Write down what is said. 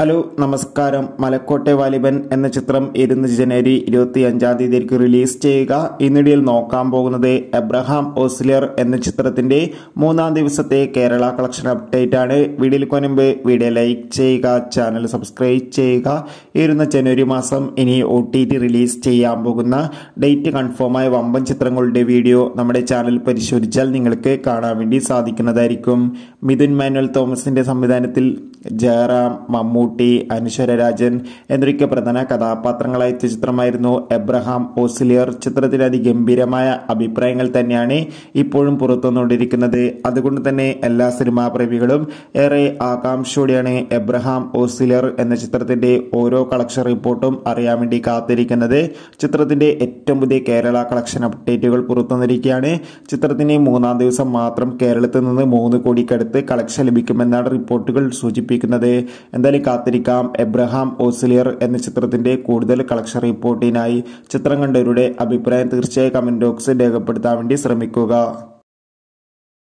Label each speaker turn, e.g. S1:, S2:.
S1: Hello നമസ്കാരം. മലക്കോട്ടെ വാലിബൻ എന്ന ചിത്രം ഇരുന്ന് ജനുവരി ഇരുപത്തി അഞ്ചാം തീയതിക്ക് റിലീസ് ചെയ്യുക. ഇന്നിടയിൽ നോക്കാൻ പോകുന്നത് എബ്രഹാം ഓസ്ലിയർ എന്ന ചിത്രത്തിന്റെ മൂന്നാം ദിവസത്തെ കേരള കളക്ഷൻ അപ്ഡേറ്റ് ആണ്. വീഡിയോയിൽ മുൻപ് വീഡിയോ ലൈക്ക് ചെയ്യുക ചാനൽ സബ്സ്ക്രൈബ് ചെയ്യുക. ഇരുന്ന ജനുവരി മാസം ഇനി ഒ ടി ടി റിലീസ് ചെയ്യാൻ പോകുന്ന ഡേറ്റ് കൺഫേമായ വമ്പൻ ചിത്രങ്ങളുടെ വീഡിയോ നമ്മുടെ ചാനൽ പരിശോധിച്ചാൽ നിങ്ങൾക്ക് കാണാൻ വേണ്ടി സാധിക്കുന്നതായിരിക്കും. മിഥുൻ മാനുവൽ തോമസിന്റെ സംവിധാനത്തിൽ ജയറാം മമ്മൂട്ടി അനശ്വര രാജൻ എന്നൊക്കെ പ്രധാന കഥാപാത്രങ്ങളായ ചിത്രമായിരുന്നു എബ്രഹാം ഓസിലിയർ ചിത്രത്തിലെ അതിഗംഭീരമായ അഭിപ്രായങ്ങൾ തന്നെയാണ് ഇപ്പോഴും പുറത്തുവന്നുകൊണ്ടിരിക്കുന്നത്. അതുകൊണ്ട് തന്നെ എല്ലാ സിനിമാ പ്രേമികളും ഏറെ ആകാംക്ഷയോടെയാണ് എബ്രഹാം ഓസിലിയർ എന്ന ചിത്രത്തിന്റെ ഓരോ കളക്ഷൻ റിപ്പോർട്ടും അറിയാൻ വേണ്ടി കാത്തിരിക്കുന്നത്. ചിത്രത്തിന്റെ ഏറ്റവും പുതിയ കേരള കളക്ഷൻ അപ്ഡേറ്റുകൾ പുറത്തുവന്നിരിക്കുകയാണ്. ചിത്രത്തിന് മൂന്നാം ദിവസം മാത്രം കേരളത്തിൽ നിന്ന് മൂന്ന് കോടിക്കടുത്ത് കളക്ഷൻ ലഭിക്കുമെന്നാണ് റിപ്പോർട്ടുകൾ സൂചിപ്പിക്കുന്നത്. എന്തായാലും കാത്തിരിക്കാം. എബ്രഹാം ഓസിലിയർ എന്ന ചിത്രത്തിന്റെ കൂടുതൽ കളക്ഷൻ റിപ്പോർട്ടിനായി ചിത്രം കണ്ടവരുടെ അഭിപ്രായം തീർച്ചയായും കമന്റ് ബോക്സിൽ രേഖപ്പെടുത്താൻ വേണ്ടി ശ്രമിക്കുക.